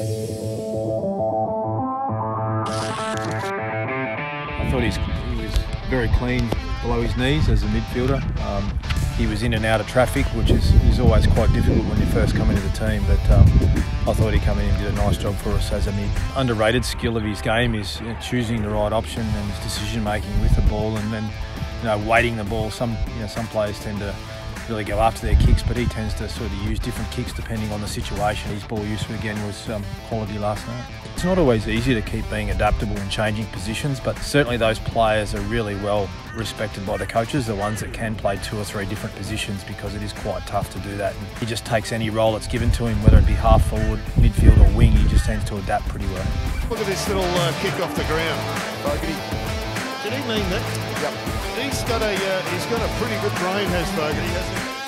I thought he's, he was very clean below his knees as a midfielder. Um, he was in and out of traffic, which is, is always quite difficult when you first come into the team. But um, I thought he came in and did a nice job for us as a mid. Underrated skill of his game is choosing the right option and his decision making with the ball, and then you know weighting the ball. Some you know some players tend to really go after their kicks, but he tends to sort of use different kicks depending on the situation. His ball use again was um, quality last night. It's not always easy to keep being adaptable and changing positions, but certainly those players are really well respected by the coaches, the ones that can play two or three different positions because it is quite tough to do that. And he just takes any role that's given to him, whether it be half forward, midfield or wing, he just tends to adapt pretty well. Look at this little uh, kick off the ground. Fogarty. Did he mean that? Yep. He's got a uh, he's got a pretty good brain, has Fogarty, hasn't he?